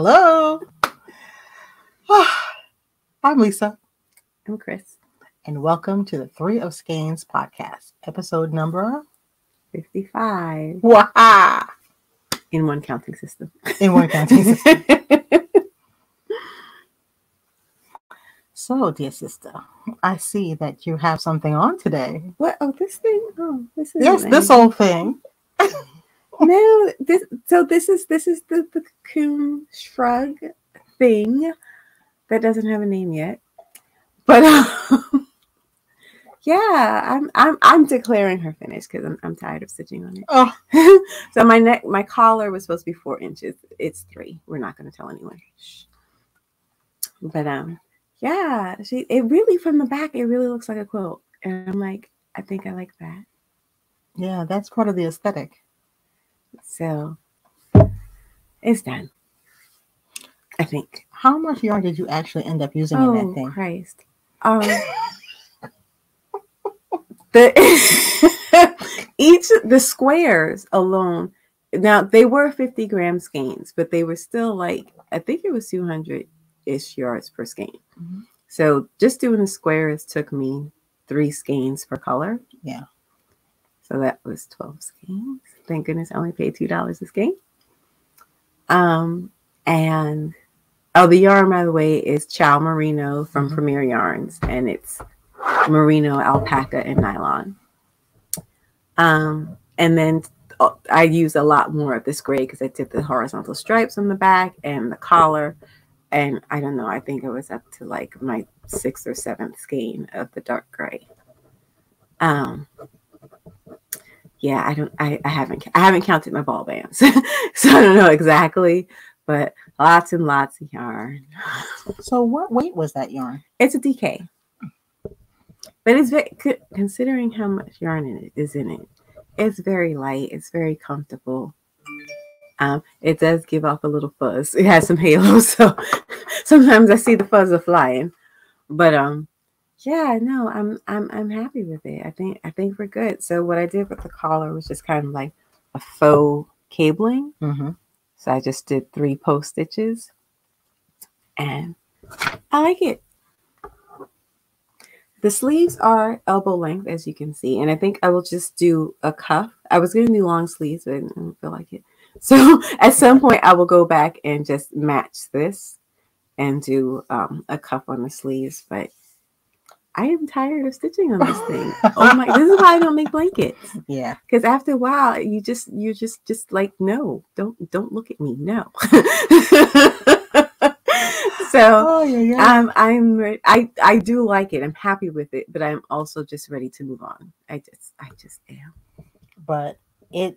Hello. I'm Lisa, I'm Cryss. and welcome to the Three of Skeins podcast, episode number 55 Wah! in one counting system. in one counting system. So, dear sister, I see that you have something on today. what? Oh, this thing? Oh, this is Yes, this old thing. No, this. So this is this is the the cocoon shrug thing that doesn't have a name yet, but um, yeah, I'm I'm I'm declaring her finished because I'm I'm tired of stitching on it. Oh, so my neck, my collar was supposed to be four inches. It's three. We're not going to tell anyone. Shh. But um, yeah, she. It really from the back, it really looks like a quilt, and I'm like, I think I like that. yeah, that's part of the aesthetic. So it's done. I think. How much yarn did you actually end up using in Oh that thing? Christ. Um. the each the squares alone now they were 50 gram skeins but they were still like i think it was 200 ish yards per skein Mhm. so just doing the squares took me three skeins per color Yeah. So that was 12 skeins thank goodness i only paid two dollars a skein um and oh the yarn by the way is chow merino from Mhm. premier yarns and it's merino alpaca and nylon. Um and then uh, i use a lot more of this gray because i did the horizontal stripes on the back and the collar. And i don't know i think it was up to like my sixth or seventh skein of the dark gray. Um yeah i don't i, I haven't i haven't counted my ball bands so i don't know exactly but lots and lots of yarn So, what weight was that yarn? it's a DK. But it's very considering how much yarn in it is in it. It's very light. It's very comfortable. Um, it does give off a little fuzz. It has some halo, so sometimes I see the fuzz of flying. But um, yeah, no, I'm I'm I'm happy with it. I think I think we're good. So what I did with the collar was just kind of like a faux cabling. Mm-hmm. So I just did three post stitches, and I like it. The sleeves are elbow length, as you can see, and I think I will just do a cuff. I was going to do long sleeves, but I don't feel like it. So at some point, I will go back and just match this and do um, a cuff on the sleeves. But I am tired of stitching on this thing. Oh my! This is why I don't make blankets Yeah. because after a while you just you just just like no don't don't look at me no so Oh, yeah, yeah. i'm i'm re- i i do like it i'm happy with it but i'm also just ready to move on i just i just am but it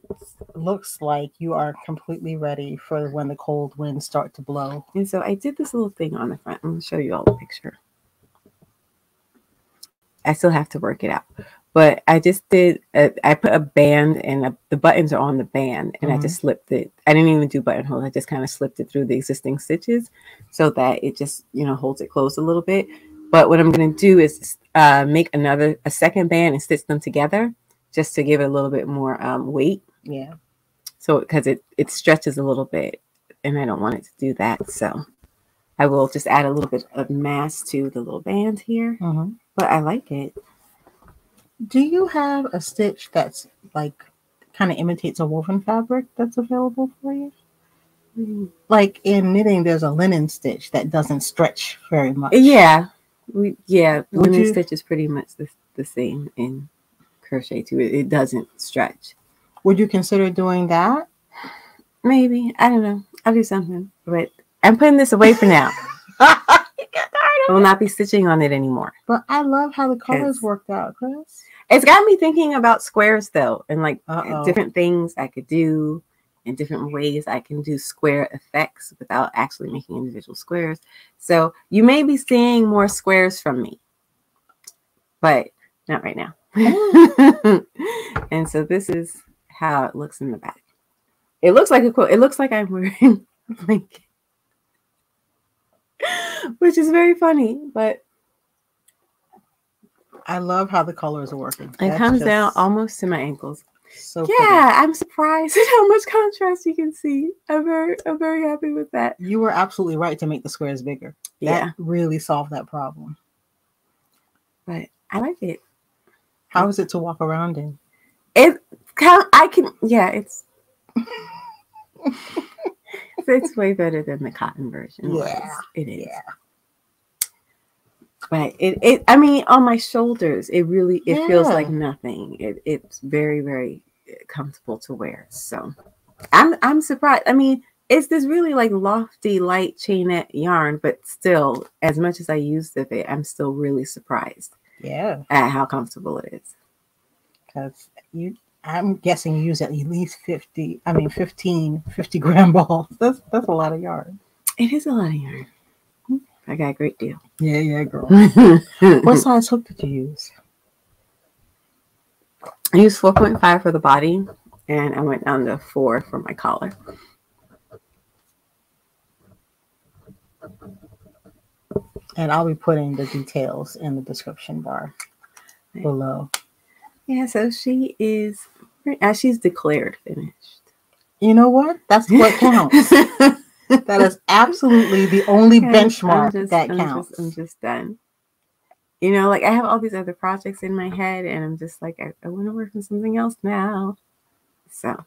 looks like you are completely ready for when the cold winds start to blow. and so i did this little thing on the front i'm gonna show you all the picture i still have to work it out. But i just did a, i put a band and a, the buttons are on the band and Mhm. i just slipped it. I didn't even do buttonholes i just kind of slipped it through the existing stitches so that it just you know holds it closed a little bit. But what i'm going to do is uh, make another a second band and stitch them together just to give it a little bit more um, weight. Yeah. so because it it stretches a little bit and i don't want it to do that. So i will just add a little bit of mass to the little band here. Mm-hmm. But i like it. Do you have a stitch that's like kind of imitates a woven fabric that's available for you? Like in knitting, there's a linen stitch that doesn't stretch very much. yeah. We yeah Would linen you- stitch is pretty much the, the same in crochet too. It, it doesn't stretch. Would you consider doing that? maybe. I don't know. I'll do something. But i'm putting this away for now i will not be stitching on it anymore But I love how the colors worked out, Cryss. It's got me thinking about squares though, and like Uh-oh. different things I could do and different ways I can do square effects without actually making individual squares. So you may be seeing more squares from me, but not right now. and so this is how it looks in the back. It looks like a quote. It looks like I'm wearing a blanket, which is very funny, but I love how the colors are working. It That's comes down almost to my ankles. So pretty. Yeah, I'm surprised at how much contrast you can see. I'm very, I'm very happy with that. You were absolutely right to make the squares bigger. That Yeah, really solved that problem. but I like it. How is it to walk around in? It. I can. Yeah, it's. it's way better than the cotton version. Yeah, it is. yeah. But it, it. I mean, on my shoulders, it really, it feels like nothing. It, it's very, very eh, comfortable to wear. So, I'm, I'm surprised. I mean, it's this really like lofty light chainette yarn, but still, as much as I used of it, I'm still really surprised Yeah, at how comfortable it is. because you, I'm guessing you use at least 50, I mean 15, 50 gram balls. That's that's a lot of yarn. It is a lot of yarn. I got a great deal. Yeah, yeah, girl. what size hook did you use? I used 4.5 for the body, and I went down to four for my collar. And I'll be putting the details in the description bar below. Yeah, so she is, as uh, she's declared finished. You know what? That's what counts. that is absolutely the only Okay, benchmark just- that I'm counts. Just, I'm just done. You know, like I have all these other projects in my head, and I'm just like, I, I want to work on something else now. So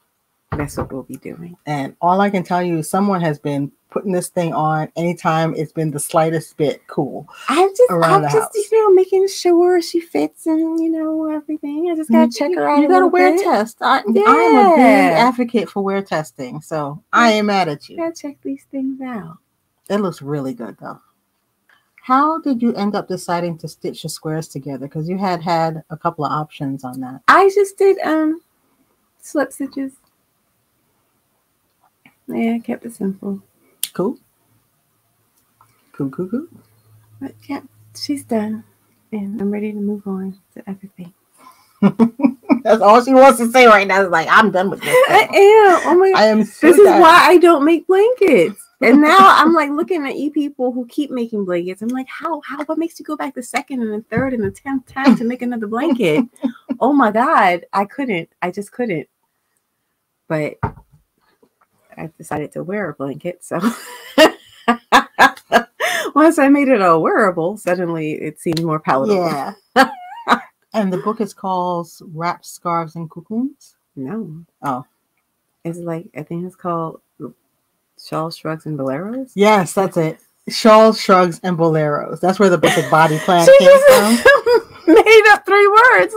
that's what we'll be doing. And all I can tell you is someone has been putting this thing on anytime it's been the slightest bit cool. I'm just, Around I'm just, house. you know, making sure she fits and you know everything. I just gotta check her out. You gotta wear bit. test. I, I'm a big advocate for wear testing, so I am mad at You you. gotta check these things out. It looks really good though. How did you end up deciding to stitch the squares together? Because you had had a couple of options on that. I just did um slip stitches. Yeah, I kept it simple. Cool. Cool, cool, cool. But yeah, she's done. And I'm ready to move on to other things. That's all she wants to say right now. Is like, I'm done with this. I am. Oh my god. I am so This is done. why I don't make blankets. And now I'm like looking at you people who keep making blankets. I'm like, how how what makes you go back the second and the third and the tenth time to make another blanket? oh my god, I couldn't. I just couldn't. But I decided to wear a blanket, so once I made it a wearable, suddenly it seemed more palatable. Yeah. and the book is called Wraps, Scarves, and Cocoons. No. Oh. It's like I think it's called Shawls, Shrugs, and Boleros. Yes, that's it. Shawls, Shrugs, and Boleros. That's where the book of body plan came from. made up three words.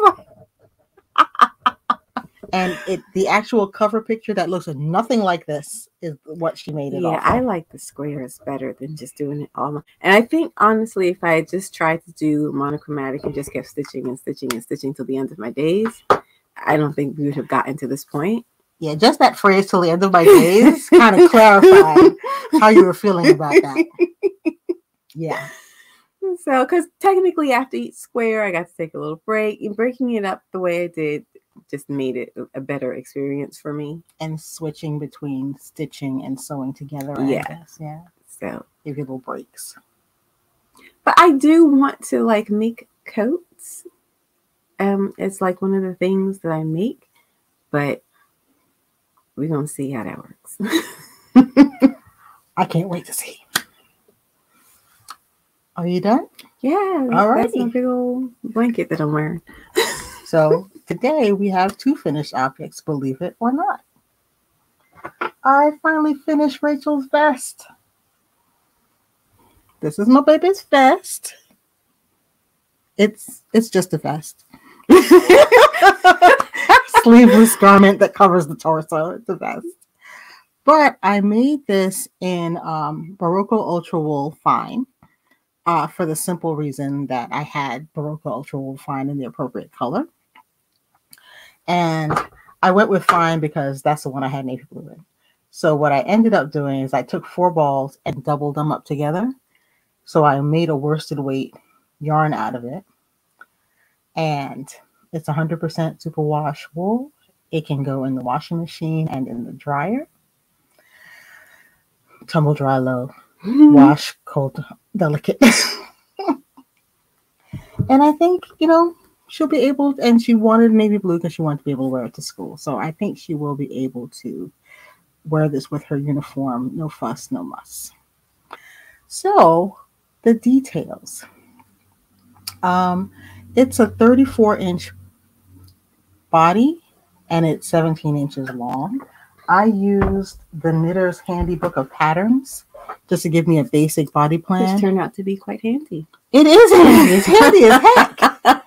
And it the actual cover picture that looks nothing like this is what she made it Yeah, I like the squares better than mm. just doing it all. And I think honestly, if I had just tried to do monochromatic and just kept stitching and stitching and stitching till the end of my days, I don't think we would have gotten to this point. Yeah, just that phrase till the end of my days kind of clarified how you were feeling about that. Yeah. So, because technically, after each square, I got to take a little break. And breaking it up the way I did just made it a- better experience for me. And switching between stitching and sewing together. I Yeah. guess. Yeah. So, Give little breaks. but I do want to like make coats. Um, it's like one of the things that I make, but we're gonna see how that works. I can't wait to see. Are you done? yeah, that's my big old blanket that I'm wearing. So today we have two finished objects, believe it or not. I finally finished Rachael's vest. This is my baby's vest. It's it's just a vest. Sleeveless garment that covers the torso. It's a vest. But I made this in um, Berroco Ultra Wool Fine uh, for the simple reason that I had Berroco Ultra Wool Fine in the appropriate color. And I went with fine because that's the one I had navy blue in. So what I ended up doing is I took four balls and doubled them up together. So I made a worsted weight yarn out of it. And it's 100% superwash wool. It can go in the washing machine and in the dryer. Tumble dry low, mm-hmm. wash cold delicate. and I think, you know, she'll be able, and she wanted navy blue because she wanted to be able to wear it to school. So I think she will be able to wear this with her uniform. No fuss, no muss. So the details. Um, it's a 34 inch body and it's 17 inches long. I used the Knitter's Handy Book of Patterns just to give me a basic body plan. Which turned out to be quite handy. It is handy. It's handy as heck.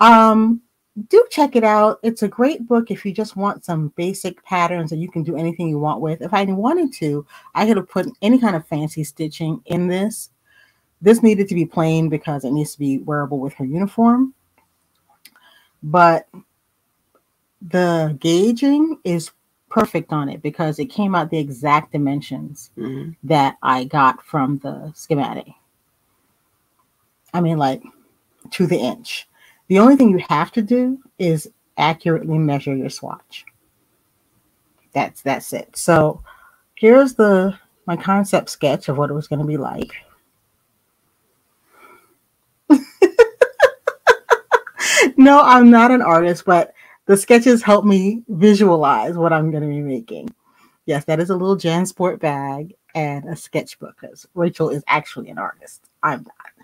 Um, do check it out. It's a great book if you just want some basic patterns and you can do anything you want with. If I wanted to, I could have put any kind of fancy stitching in this. This needed to be plain because it needs to be wearable with her uniform. But the gauging is perfect on it because it came out the exact dimensions Mhm. that I got from the schematic. I mean, like to the inch. The only thing you have to do is accurately measure your swatch. That's that's it. So here's the my concept sketch of what it was going to be like. no, I'm not an artist, but the sketches help me visualize what I'm going to be making. Yes, that is a little JanSport bag and a sketchbook because Rachael is actually an artist. I'm not.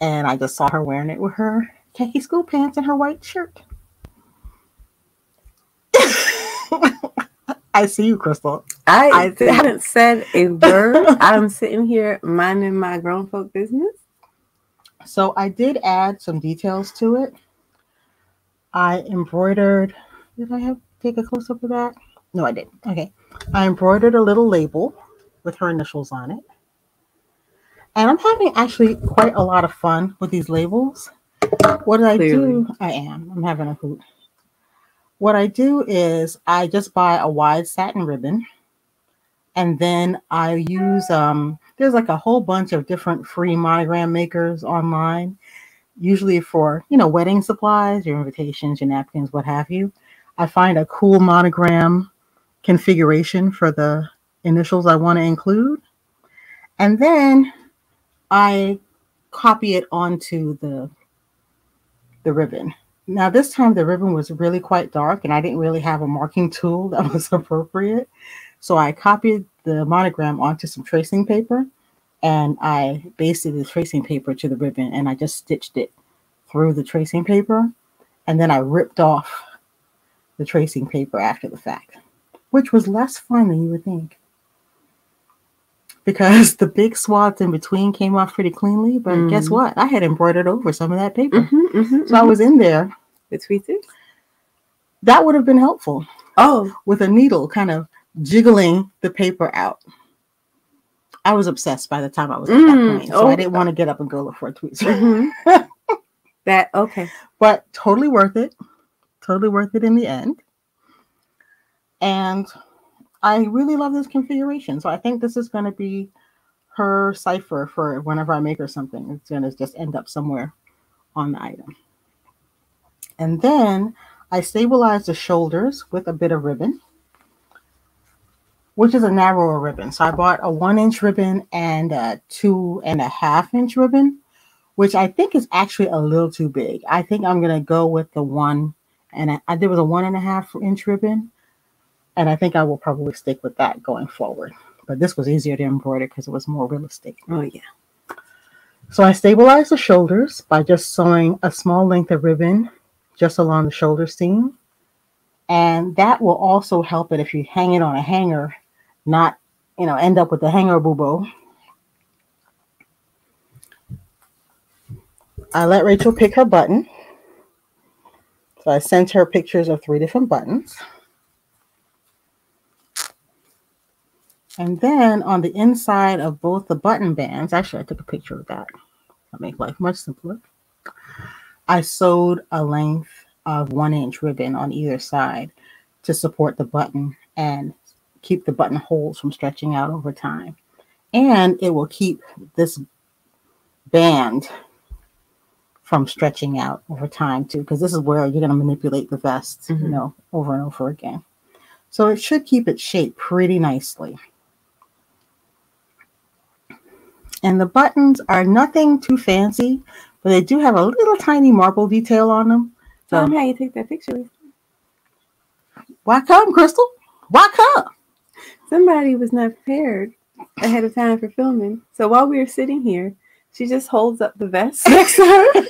And I just saw her wearing it with her khaki school pants and her white shirt. I see you, Crystal. I, I haven't said a word. I'm sitting here minding my grown folk business. So I did add some details to it. I embroidered. Did I have take a close up of that? No, I didn't. Okay. I embroidered a little label with her initials on it. And I'm having actually quite a lot of fun with these labels. What did I do? I am. I'm having a hoot. What I do is I just buy a wide satin ribbon and then I use um there's like a whole bunch of different free monogram makers online, usually for you know wedding supplies, your invitations, your napkins, what have you. I find a cool monogram configuration for the initials I want to include, and then I copy it onto the the ribbon. Now this time the ribbon was really quite dark, and I didn't really have a marking tool that was appropriate. So I copied the monogram onto some tracing paper and I basted the tracing paper to the ribbon and I just stitched it through the tracing paper. And then I ripped off the tracing paper after the fact, which was less fun than you would think. Because the big swaths in between came off pretty cleanly, but guess Mhm. what? I had embroidered over some of that paper. Mhm, mhm, So I mhm. was in there. the tweezers. That would have been helpful. Oh, with a needle kind of jiggling the paper out. I was obsessed by the time I was at that Mm, point. So oh. I didn't want to get up and go look for a tweezer. mhm. that okay. but totally worth it. Totally worth it in the end. And I really love this configuration. So I think this is going to be her cipher for whenever I make her something. It's going to just end up somewhere on the item. And then I stabilize the shoulders with a bit of ribbon, which is a narrower ribbon. So I bought a one inch ribbon and a two and a half inch ribbon, which I think is actually a little too big. I think I'm going to go with the one, and I, I did with a one and a half inch ribbon. And I think I will probably stick with that going forward. But this was easier to embroider because it was more realistic. Oh yeah. So I stabilized the shoulders by just sewing a small length of ribbon just along the shoulder seam. And that will also help it if you hang it on a hanger, not, you know, end up with the hanger boo I let Rachael pick her button. So I sent her pictures of three different buttons. And then on the inside of both the button bands, actually, I took a picture of that. That make life much simpler. I sewed a length of one inch ribbon on either side to support the button and keep the button holes from stretching out over time. And it will keep this band from stretching out over time too, because this is where you're going to manipulate the vest, you Mhm. know, over and over again. So it should keep its shape pretty nicely. And the buttons are nothing too fancy, but they do have a little tiny marble detail on them. Tell So me how you take that picture. why come, Crystal? Why come? Somebody was not prepared ahead of time for filming. So while we were sitting here, she just holds up the vest next to her and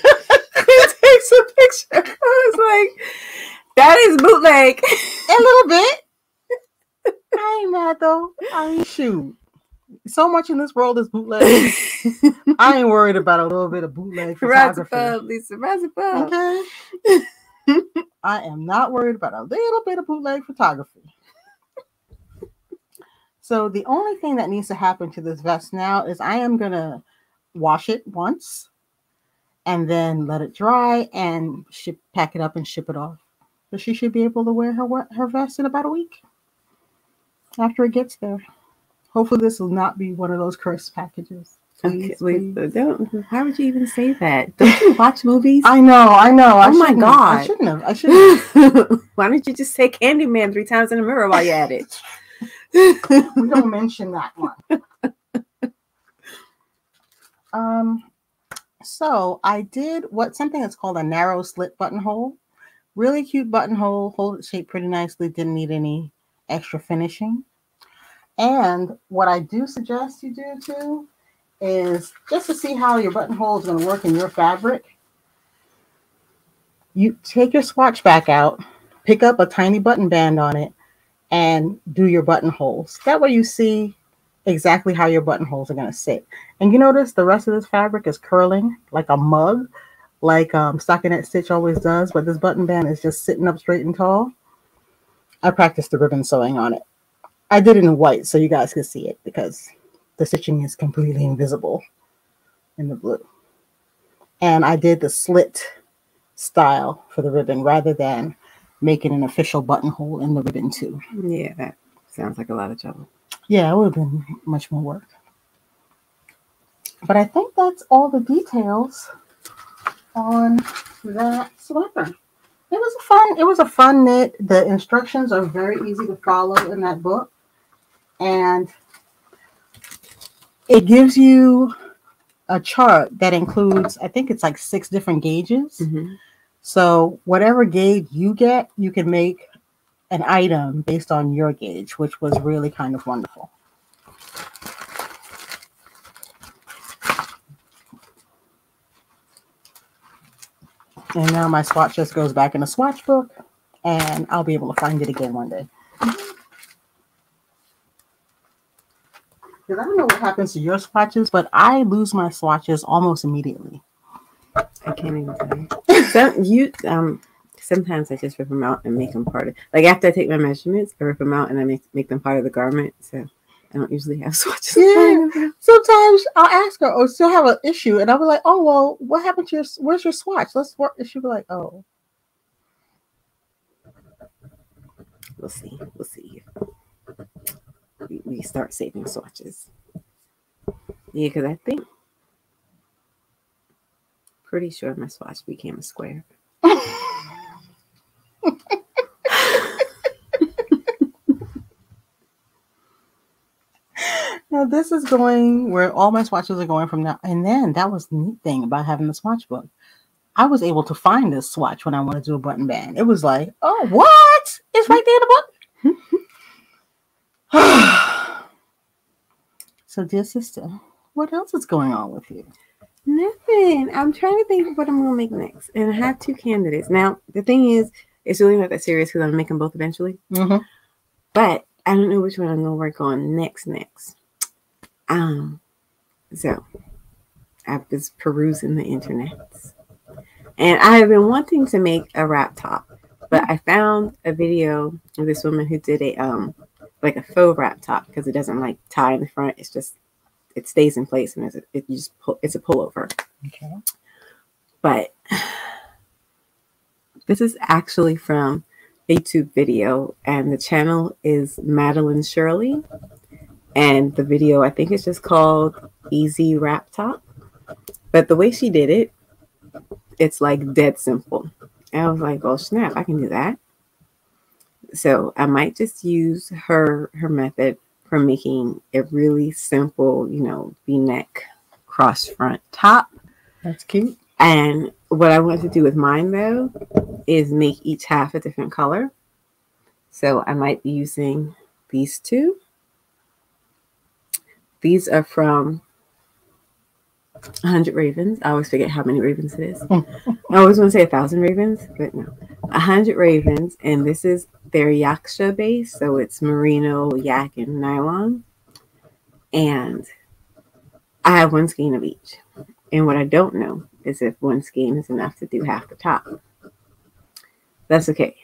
takes a picture. I was like, that is bootleg. A little bit. I ain't mad though. I ain't shoot. So much in this world is bootleg. I ain't worried about a little bit of bootleg Rise photography. above, Lisa. Rise above. Okay. I am not worried about a little bit of bootleg photography. So the only thing that needs to happen to this vest now is I am gonna wash it once and then let it dry and ship pack it up and ship it off. So she should be able to wear her her vest in about a week after it gets there. Hopefully this will not be one of those cursed packages. Okay, Please, wait, please. don't. How would you even say that? Don't you watch movies? I know, I know. I Oh my. God. I shouldn't have. I shouldn't have. Why don't you just say Candyman three times in the mirror while you're at it? we don't mention that one. um, so I did what something that's called a narrow slit buttonhole. Really cute buttonhole, hold it shaped pretty nicely. Didn't need any extra finishing. And what I do suggest you do too is just to see how your buttonhole is going to work in your fabric. You take your swatch back out, pick up a tiny button band on it, and do your buttonholes. That way you see exactly how your buttonholes are going to sit. And you notice the rest of this fabric is curling like a mug, like um, Stockinette Stitch always does, but this button band is just sitting up straight and tall. I practiced the ribbon sewing on it. I did it in white so you guys could see it because the stitching is completely invisible in the blue. And I did the slit style for the ribbon rather than making an official buttonhole in the ribbon too. Yeah, that sounds like a lot of trouble. Yeah, it would have been much more work. But I think that's all the details on that sweater. It was a fun, it was a fun knit. The instructions are very easy to follow in that book. And it gives you a chart that includes, I think it's like six different gauges. Mm-hmm. So whatever gauge you get, you can make an item based on your gauge, which was really kind of wonderful. And now my swatch just goes back in the swatch book, and I'll be able to find it again one day. Because I don't know what happens to your swatches, but I lose my swatches almost immediately. I can't even tell you. Some, you um. Sometimes I just rip them out and make them part of. Like after I take my measurements, I rip them out and I make make them part of the garment. So I don't usually have swatches. Yeah. Sometimes I'll ask her, "Oh, still have an issue," and I'll be like, "Oh, well, what happened to your? Where's your swatch? Let's work." And she'll be like, "Oh, We'll see. We'll see. We, start saving swatches. Yeah, because I think pretty sure my swatch became a square. now this is going where all my swatches are going from now." And then that was the neat thing about having the swatch book. I was able to find this swatch when I want to do a button band. It was like, "Oh, what? It's right there in the book." so, dear sister, what else is going on with you? Nothing. I'm trying to think of what I'm gonna make next, and I have two candidates. Now the thing is, it's really not that serious because I'm making both eventually. Mm-hmm. but I don't know which one I'm gonna work on next. Next, um, so I was perusing the internet, and I have been wanting to make a wrap top, but I found a video of this woman who did a um like a faux wrap top because it doesn't like tie in the front. It's just it stays in place and it's a, it you just pull, it's a pullover. Okay. But this is actually from a YouTube video, and the channel is Madeline Shirley. And the video, I think it's just called Easy Wrap Top. But the way she did it, it's like dead simple. And I was like, oh snap, I can do that. So I might just use her her method for making a really simple, you know, V-neck cross front top That's cute. And what I want to do with mine though is make each half a different color. So I might be using these two. These are from 100 ravens. I always forget how many ravens it is. I always want to say a thousand ravens, but no. 100 ravens. And this is their yaksha base. So it's merino, yak, and nylon. And I have one skein of each. And what I don't know is if one skein is enough to do half the top. That's okay.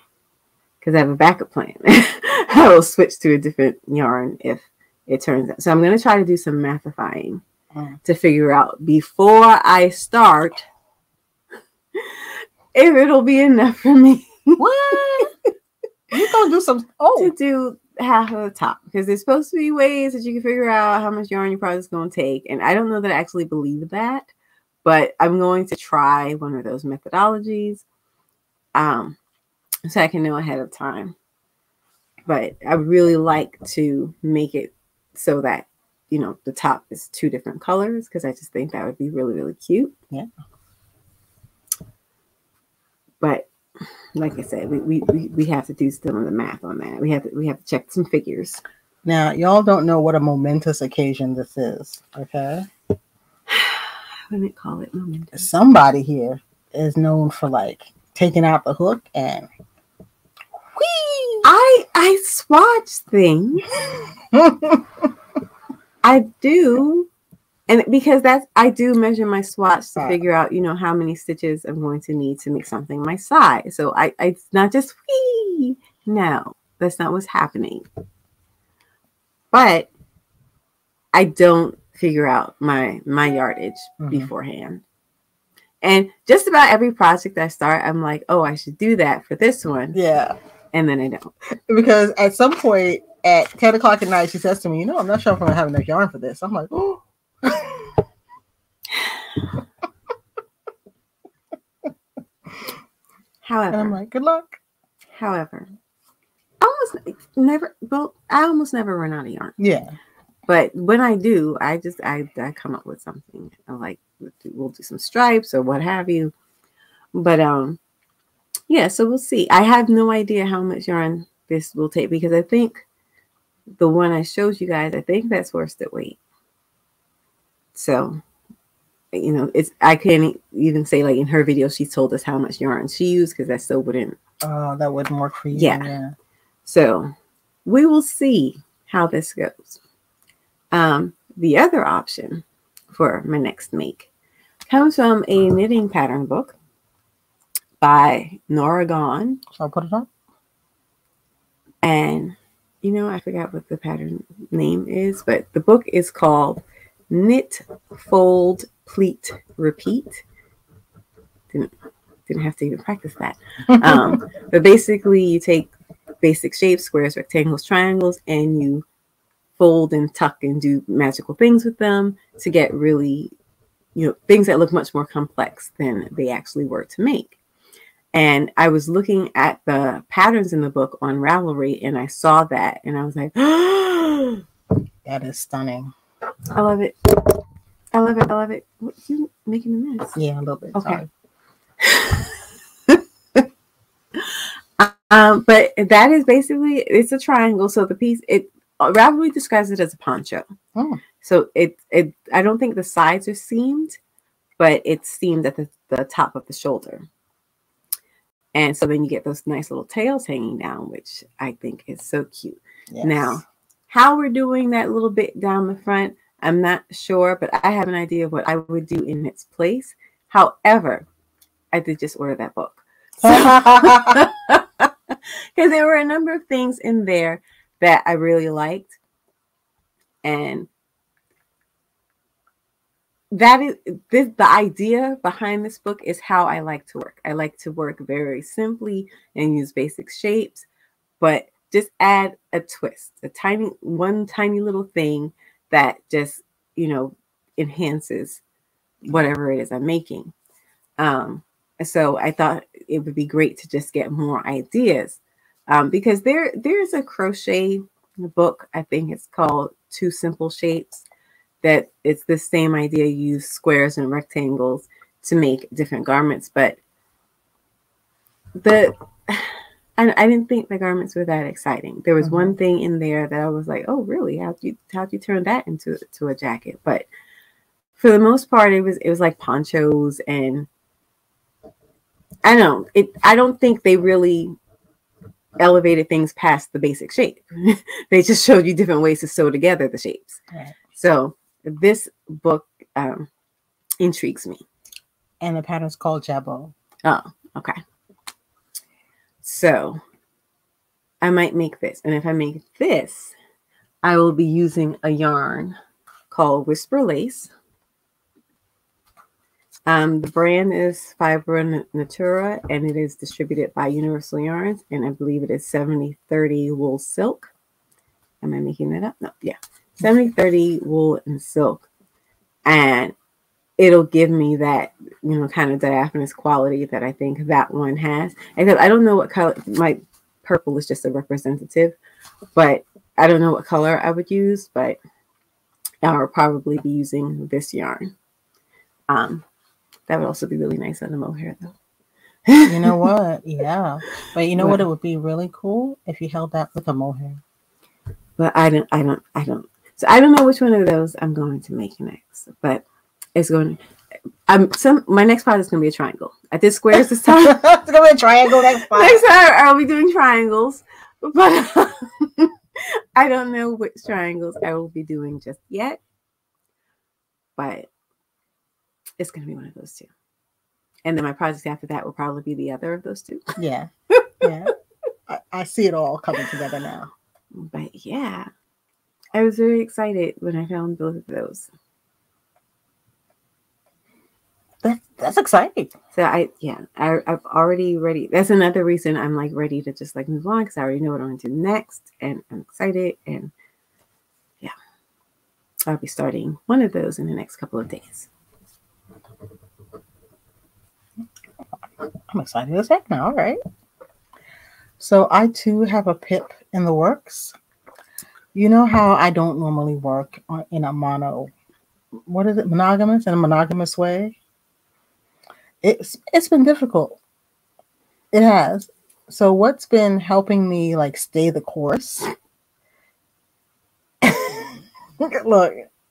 Because I have a backup plan. I will switch to a different yarn if it turns out. So I'm going to try to do some mathifying mm. to figure out before I start if it'll be enough for me. What? You're going to do some. Oh. To do half of the top because there's supposed to be ways that you can figure out how much yarn your project's going to take. And I don't know that I actually believe that, but I'm going to try one of those methodologies um, so I can know ahead of time. But I really like to make it so that, you know, the top is two different colors because I just think that would be really, really cute. Yeah. But like I said, we, we, we have to do some of the math on that. We have to, we have to check some figures. Now, y'all don't know what a momentous occasion this is, okay? I wouldn't call it momentous. Somebody here is known for like taking out the hook and whee! I I swatch things. I do and because that's I do measure my swatch to figure out, you know, how many stitches I'm going to need to make something my size. So I, I it's not just wee. No, that's not what's happening. But I don't figure out my my yardage mm-hmm. beforehand. And just about every project I start, I'm like, oh, I should do that for this one. Yeah. And then I don't. Because at some point at 10 o'clock at night, she says to me, you know, I'm not sure if I'm gonna have enough yarn for this. I'm like, oh However, and I'm like, good luck. However, I almost never. Well, I almost never run out of yarn. Yeah. But when I do, I just I, I come up with something. I like we'll do some stripes or what have you. But um, yeah. So we'll see. I have no idea how much yarn this will take because I think the one I showed you guys, I think that's worsted weight. So you know, it's I can't even say like in her video she told us how much yarn she used because that still wouldn't. Oh, that wouldn't work for you. Yeah. yeah. So we will see how this goes. Um, the other option for my next make comes from a knitting pattern book by Nora Gaughan. So I'll put it up. And you know, I forgot what the pattern name is, but the book is called Knit, Fold, pleat, repeat. Didn't didn't have to even practice that. Um, but basically, you take basic shapes, squares, rectangles, triangles, and you fold and tuck and do magical things with them to get really, you know, things that look much more complex than they actually were to make. And I was looking at the patterns in the book on Ravelry and I saw that and I was like, that is stunning. I love it. I love it. I love it. What, you making a mess? Yeah, a little bit. Okay. um, but that is basically it's a triangle. So the piece it Ravelry describes it as a poncho. Oh. So it it I don't think the sides are seamed, but it's seamed at the, the top of the shoulder. And so then you get those nice little tails hanging down, which I think is so cute. Yes. Now, how we're doing that little bit down the front, I'm not sure, but I have an idea of what I would do in its place. However, I did just order that book. Because there were a number of things in there that I really liked. And that is this the idea behind this book is how I like to work. I like to work very simply and use basic shapes, but just add a twist, a tiny one tiny little thing that just, you know, enhances whatever it is I'm making. Um, so I thought it would be great to just get more ideas um, because there there's a crochet book I think it's called Two Simple Shapes that it's the same idea. use squares and rectangles to make different garments, but the I, I didn't think the garments were that exciting. There was Mm-hmm. one thing in there that I was like, "Oh, really? How'd you how'd you turn that into to a jacket?" But for the most part, it was it was like ponchos and I don't know. It I don't think they really elevated things past the basic shape. they just showed you different ways to sew together the shapes. Right. So this book um, intrigues me. And the pattern's called Jabot. Oh, okay. So I might make this. And if I make this, I will be using a yarn called Whisper Lace. Um, the brand is Fibra Natura and it is distributed by Universal Yarns. And I believe it is 70 30 wool silk. Am I making that up? No, yeah. 70 30 wool and silk. And it'll give me that, you know, kind of diaphanous quality that I think that one has. Because I don't know what color, my purple is just a representative, but I don't know what color I would use, but I would probably be using this yarn. Um, that would also be really nice on the mohair though. You know what? Yeah. But you know what? What? It would be really cool if you held that with a mohair. But I don't, I don't, I don't. So I don't know which one of those I'm going to make next, but it's going. I'm some. My next part is going to be a triangle. I did squares this time. it's gonna be a triangle next next time I'll be doing triangles, but I don't know which triangles I will be doing just yet. But it's going to be one of those two. And then my project after that will probably be the other of those two. Yeah. Yeah. I, I see it all coming together now. But yeah, I was very excited when I found both of those. That, that's exciting. So I, yeah, I, I've already ready. That's another reason I'm like ready to just like move on because I already know what I'm going to do next, and I'm excited. And yeah, I'll be starting one of those in the next couple of days. I'm excited as heck now. All right. So I too have a pip in the works. You know how I don't normally work on, in a mono, what is it, monogamous in a monogamous way. It's it's been difficult. It has. So what's been helping me like stay the course? Look,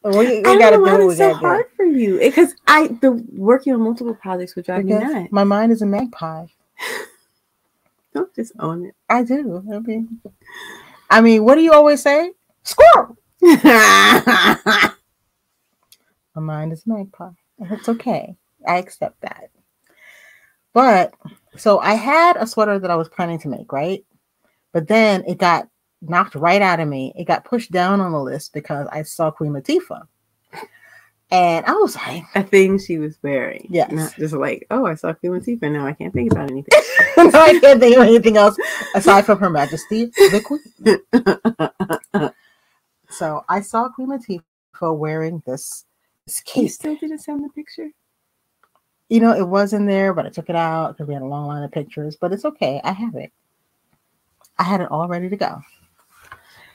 we, we I gotta know do why it's so gotta do. hard for you because I the working on multiple projects would drive me nuts. my mind is a magpie. Don't just own it. I do. I mean, I mean, what do you always say? Squirrel. My mind is a magpie. It's okay. I accept that. But so I had a sweater that I was planning to make, right? But then it got knocked right out of me. It got pushed down on the list because I saw Queen Latifah. And I was like, A thing she was wearing. Yes. Not just like, oh, I saw Queen Latifah. Now I can't think about anything. no, I can't think of anything else aside from Her Majesty, the Queen. So I saw Queen Latifah wearing this, this you still didn't send the picture? You know, it was in there, but I took it out because we had a long line of pictures. But it's okay. I have it. I had it all ready to go.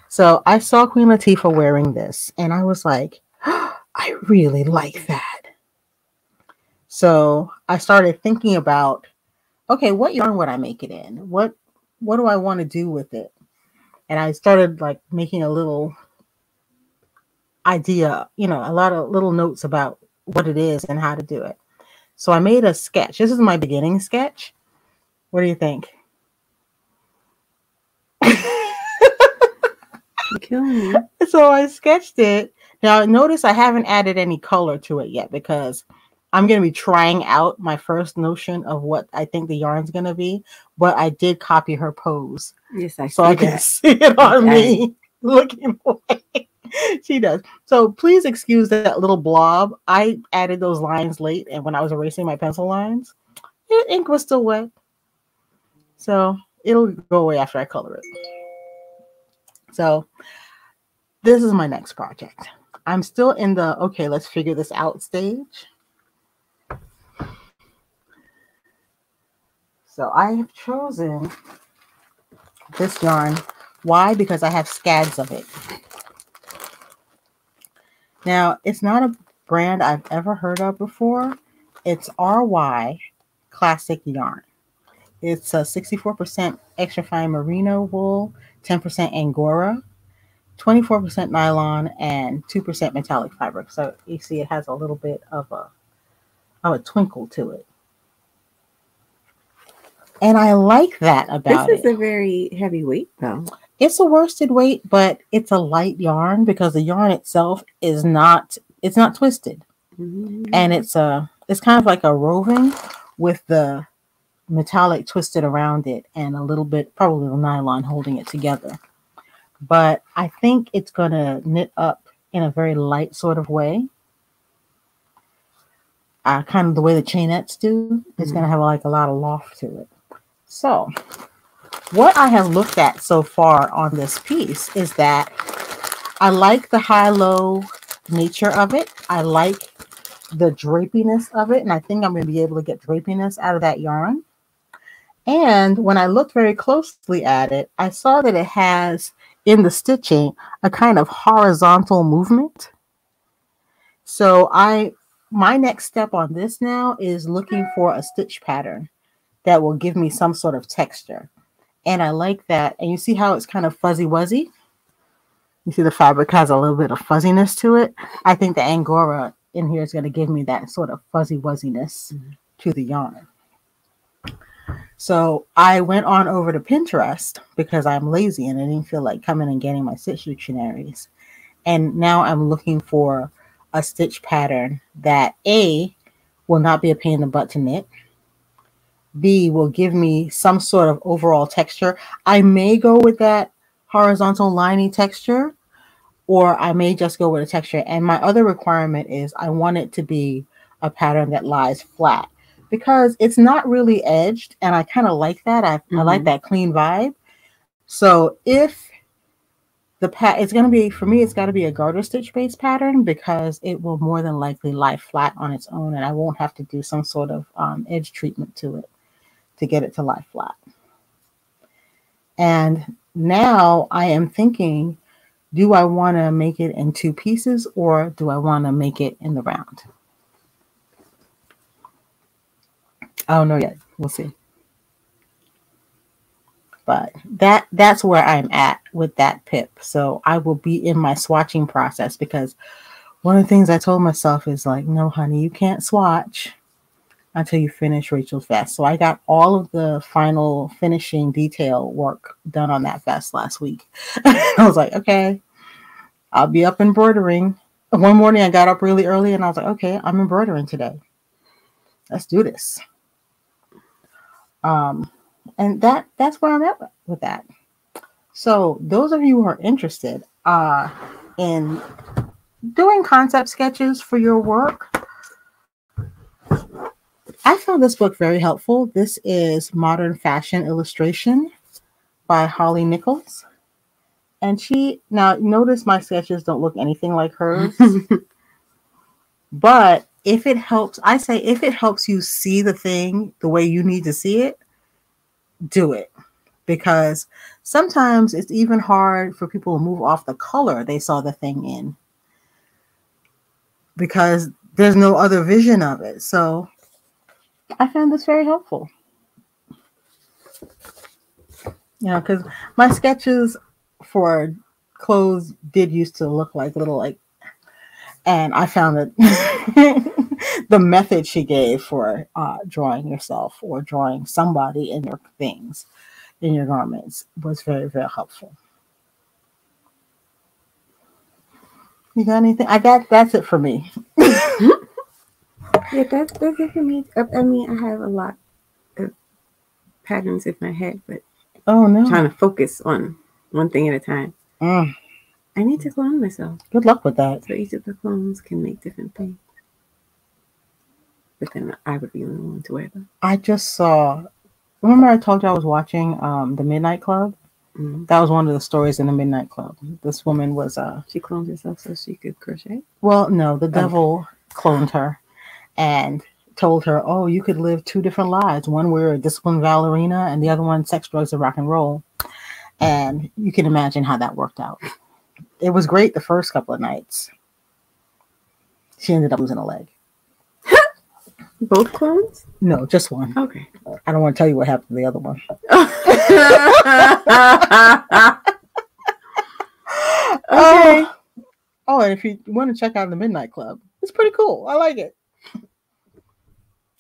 So I saw Queen Latifah wearing this, and I was like, I really like that. So I started thinking about, okay, what yarn would I make it in? What what do I want to do with it? And I started like making a little idea, you know, a lot of little notes about what it is and how to do it. So I made a sketch. This is my beginning sketch. What do you think? You're killing me. so I sketched it. Now notice I haven't added any color to it yet because I'm going to be trying out my first notion of what I think the yarn's going to be, but I did copy her pose Yes, I so I can that. see it on Okay. me looking away. she does. So please excuse that little blob. I added those lines late, and when I was erasing my pencil lines, the ink was still wet. So it'll go away after I color it. So this is my next project. I'm still in the okay, let's figure this out stage. So I have chosen this yarn. Why? Because I have scads of it. Now, it's not a brand I've ever heard of before, It's RY Classic Yarn. It's a 64% extra fine merino wool, 10% angora, 24% nylon, and 2% metallic fabric. So you see it has a little bit of a of a twinkle to it. And I like that about it. This is it. a very heavy weight, though. It's a worsted weight, but it's a light yarn because the yarn itself is not it's not twisted. Mhm. And it's a it's kind of like a roving with the metallic twisted around it and a little bit probably the nylon holding it together. But I think it's gonna knit up in a very light sort of way. Uh, kind of the way the chainettes do. It's gonna have like a lot of loft to it. So what I have looked at so far on this piece is that I like the high-low nature of it. I like the drapiness of it, and I think I'm going to be able to get drapiness out of that yarn. And when I looked very closely at it, I saw that it has in the stitching a kind of horizontal movement. So I my next step on this now is looking for a stitch pattern that will give me some sort of texture. And I like that. And you see how it's kind of fuzzy wuzzy? You see the fabric has a little bit of fuzziness to it. I think the Angora in here is going to give me that sort of fuzzy wuzziness Mhm. to the yarn. So I went on over to Pinterest because I'm lazy and I didn't feel like coming and getting my stitch dictionaries. And now I'm looking for a stitch pattern that A will not be a pain in the butt to knit. B will give me some sort of overall texture. I may go with that horizontal liney texture, or I may just go with a texture. And my other requirement is I want it to be a pattern that lies flat because it's not really edged, and I kind of like that. I, I like Mhm. that clean vibe. So if the pat, it's going to be for me, it's got to be a garter stitch based pattern because it will more than likely lie flat on its own, and I won't have to do some sort of um, edge treatment to it to get it to lie flat. And now I am thinking, do I want to make it in two pieces or do I want to make it in the round? I don't know yet. We'll see. But that that's where I'm at with that pip. So I will be in my swatching process because one of the things I told myself is like, no, honey, you can't swatch until you finish Rachael's vest. So I got all of the final finishing detail work done on that vest last week. I was like, okay, I'll be up embroidering. One morning I got up really early and I was like, okay, I'm embroidering today. Let's do this. Um, and that that's where I'm at with that. So those of you who are interested uh, in doing concept sketches for your work, I found this book very helpful. This is Modern Fashion Illustration by Holly Nichols. And she, now notice my sketches don't look anything like hers, but if it helps, I say if it helps you see the thing the way you need to see it, do it. Because sometimes it's even hard for people to move off the color they saw the thing in because there's no other vision of it. So I found this very helpful. You know, because my sketches for clothes did used to look like little like, and I found that the method she gave for uh, drawing yourself or drawing somebody in your things, in your garments, was very very helpful. You got anything? I got that's it for me. Yeah, that's that's it for me. I, I mean, I have a lot of patterns in my head, but Oh no! I'm trying to focus on one thing at a time. Mm, I need to clone myself, good luck with that. so each of the clones can make different things. But then I would be the only one to wear them. I just saw. Remember, I told you I was watching um, the Midnight Club. Mhm. That was one of the stories in the Midnight Club. This woman was uh She cloned herself so she could crochet. well, no, the devil cloned her and told her, "Oh, you could live two different lives. One where you're a disciplined ballerina, and the other one sex, drugs, and rock and roll." And you can imagine how that worked out. It was great the first couple of nights. She ended up losing a leg. Both clones? No, just one. Okay. I don't want to tell you what happened to the other one. okay. Oh, oh, and if you want to check out the Midnight Club, it's pretty cool. I like it.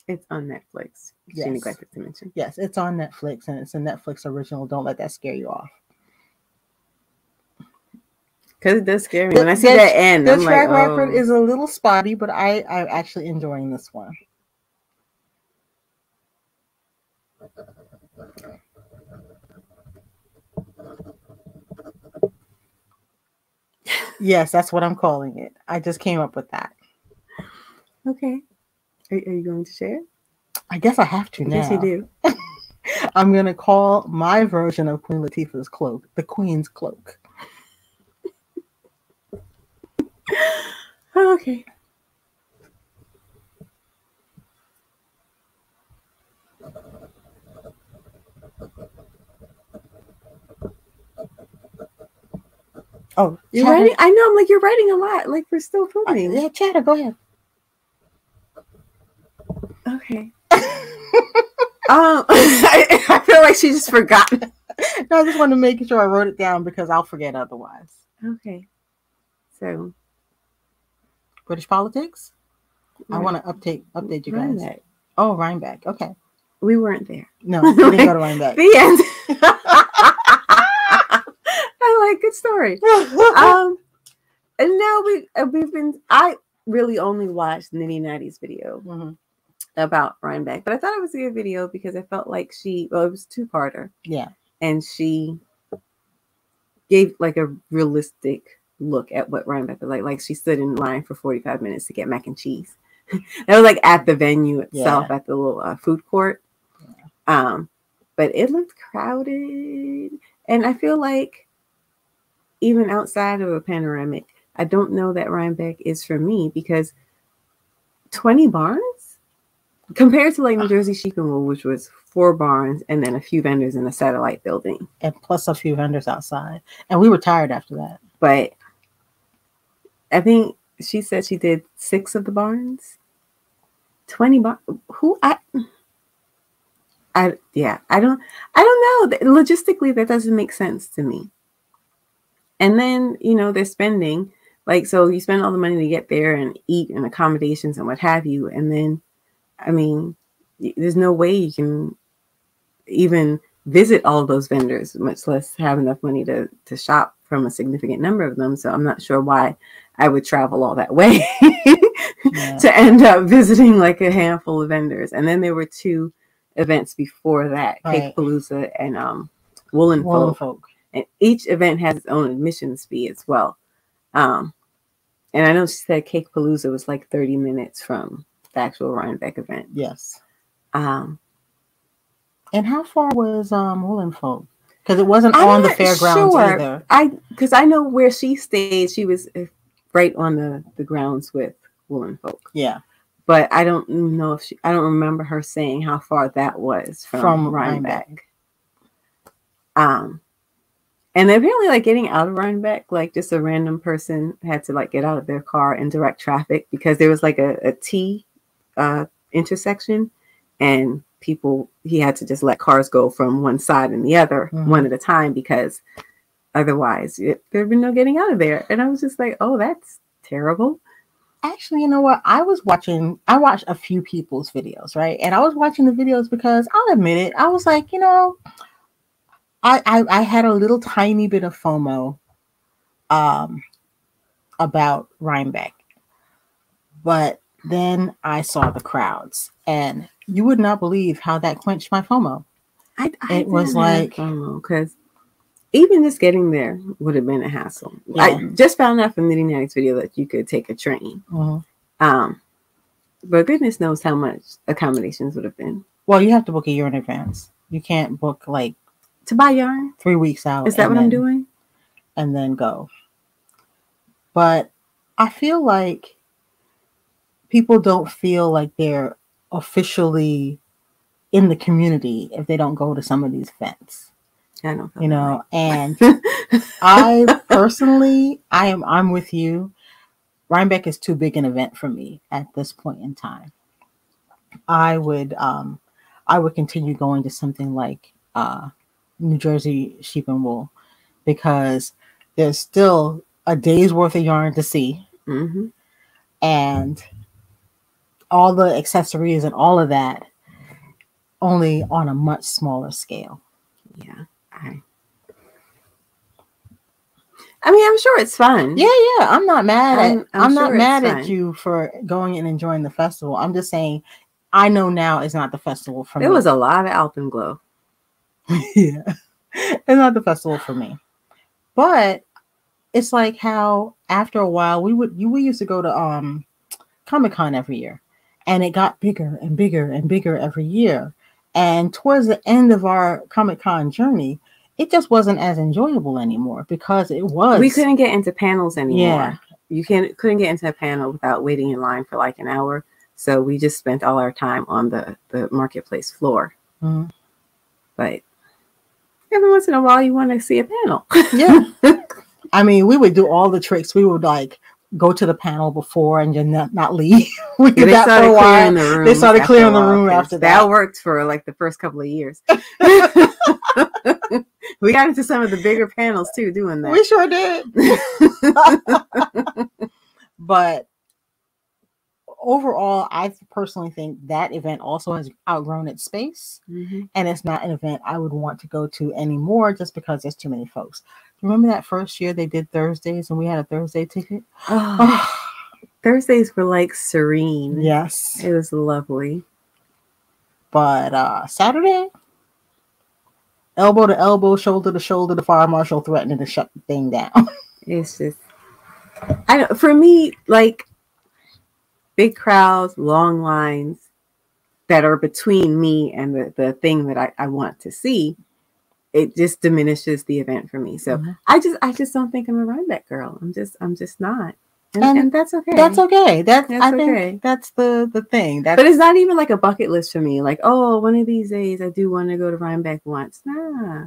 It's on Netflix. She Yes. neglected to mention. Yes, it's on Netflix and it's a Netflix original. Don't let that scare you off. Because it does scare me. When I see that end, The I'm like, track record oh. is a little spotty, but I I'm actually enjoying this one. Yes, that's what I'm calling it. I just came up with that. Okay. Are, are you going to share? I guess I have to now. Yes, you do. I'm gonna call my version of Queen Latifah's cloak the Queen's cloak. Oh, okay. Oh, You're Chatter- writing? I know. I'm like, you're writing a lot. Like, we're still Uh, filming. yeah, Chatter, go ahead. Okay. Um, I, I feel like she just forgot. no, I just wanted to make sure I wrote it down because I'll forget otherwise. Okay. So, British politics. I want to update update you guys. Rhinebeck. Oh, Rhinebeck. Okay. We weren't there. No, we didn't go to Rhinebeck. The end. I like good story. Um, and now we uh, we've been. I really only watched Nitty Natty's video Mhm. About Rhinebeck, but I thought it was a good video because I felt like she. Well, it was two parter, Yeah. and she gave like a realistic look at what Rhinebeck was like. Like she stood in line for forty five minutes to get mac and cheese. that was like at the venue itself, at the little uh, food court. Um, but it looked crowded, and I feel like even outside of a panoramic, I don't know that Rhinebeck is for me because twenty barns compared to like New ah. Jersey Chic and Wool, which was four barns and then a few vendors in a satellite building. And plus a few vendors outside, and we were tired after that. But I think she said she did six of the barns. Twenty bar who I I yeah, I don't I don't know. Logistically that doesn't make sense to me. And then, you know, they're spending like so you spend all the money to get there and eat and accommodations and what have you. And then I mean, there's no way you can even visit all those vendors, much less have enough money to to shop from a significant number of them. So I'm not sure why I would travel all that way Yeah. to end up visiting like a handful of vendors. And then there were two events before that, Right. Cake Palooza and um Woolen Wool and Folk. folk. And each event has its own admissions fee as well. Um and I know she said Cake Palooza was like 30 minutes from the actual Rhinebeck event. Yes. Um And how far was um Wool and folk? Because it wasn't I'm on the fairgrounds sure. either. I because I know where she stayed, she was uh, right on the the grounds with Wool and Folk. Yeah. But I don't know if she. I don't remember her saying how far that was from, From Rhinebeck. Um, and apparently, like getting out of Rhinebeck, like just a random person had to like get out of their car in direct traffic because there was like a, a T uh, intersection, and people he had to just let cars go from one side and the other Mhm. one at a time because otherwise it, there'd be no getting out of there. And I was just like, oh, that's terrible. Actually, you know what? I was watching, I watched a few people's videos, right? And I was watching the videos because I'll admit it, I was like, you know, I I, I had a little tiny bit of FOMO um about Rhinebeck. But then I saw the crowds and you would not believe how that quenched my FOMO. I, I It was like- FOMO because even just getting there would have been a hassle. I just found out from Nitty Natty's video that you could take a train. Mhm. Um, but goodness knows how much accommodations would have been Well, you have to book a year in advance. You can't book like to buy yarn. three weeks out. Is that what I'm doing? and then go. But I feel like people don't feel like they're officially in the community if they don't go to some of these events, I don't you know. And. I personally, I am, I'm with you. Rhinebeck is too big an event for me at this point in time. I would um I would continue going to something like uh New Jersey Sheep and Wool because there's still a day's worth of yarn to see hmm and all the accessories and all of that only on a much smaller scale. Yeah. I. I mean, I'm sure it's fun. Yeah, yeah. I'm not mad I'm- I'm I'm, not sure it's mad at you for going and enjoying the festival. I'm just saying I know now is not the festival for There me. was a lot of Alpenglow. yeah. It's not the festival for me. But it's like how after a while we would you we used to go to um Comic Con every year and it got bigger and bigger and bigger every year. And towards the end of our Comic Con journey, it just wasn't as enjoyable anymore because it was We couldn't get into panels anymore. Yeah. You can't couldn't get into a panel without waiting in line for like an hour. So we just spent all our time on the the marketplace floor. Mhm. But every once in a while, you want to see a panel. Yeah. I mean, we would do all the tricks. We would like go to the panel before and just not, not leave. we did that for a while. the room. They started clearing the room after that. that. worked for like the first couple of years. we got into some of the bigger panels too, doing that. We sure did. But overall, I personally think that event also has outgrown its space. Mhm. And it's not an event I would want to go to anymore just because there's too many folks. Remember that first year they did Thursdays and we had a Thursday ticket? Oh, Thursdays were like serene. yes. It was lovely. But uh Saturday, elbow to elbow, shoulder to shoulder, the fire marshal threatening to shut the thing down. It's just, I don't. For me, like big crowds, long lines that are between me and the the thing that I, I want to see, it just diminishes the event for me. So Mhm. I just I just don't think I'm a Rhinebeck girl. I'm just I'm just not, and, And and that's okay. That's okay. That's, That's I think okay. that's the the thing. That's But it's not even like a bucket list for me. Like, oh, one of these days I do want to go to Rhinebeck once. Nah.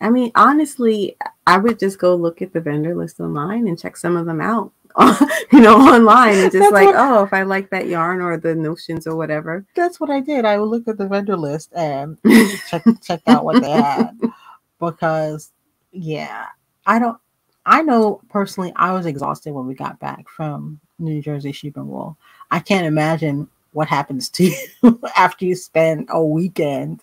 I mean, honestly, I would just go look at the vendor list online and check some of them out, you know, online and just That's like, what- oh, if I like that yarn or the notions or whatever. that's what I did. I would look at the vendor list and check check out what they had because yeah, I don't. I know personally, I was exhausted when we got back from New Jersey Sheep and Wool. I can't imagine what happens to you after you spend a weekend